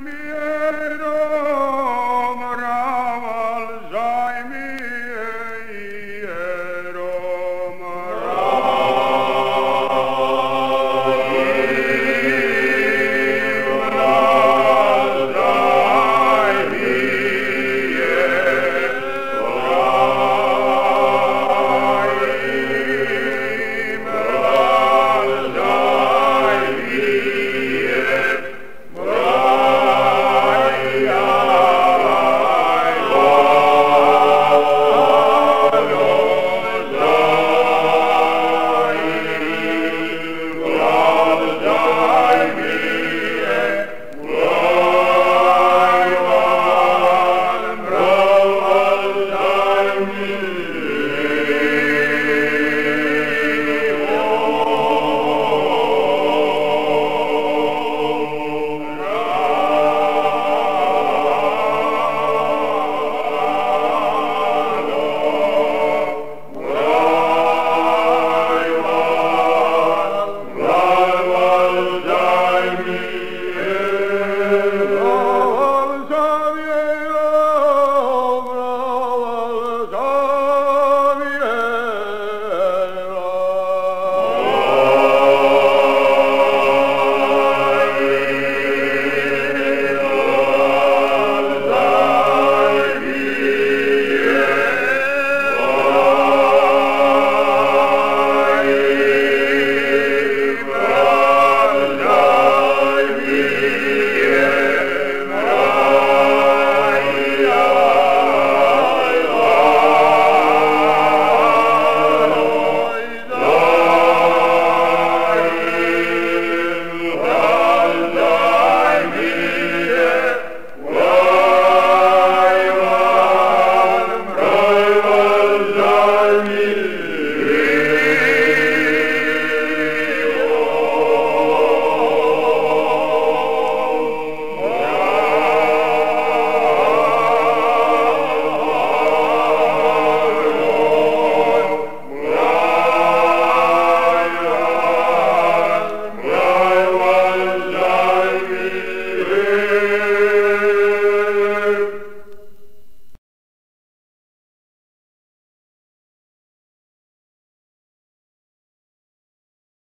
me.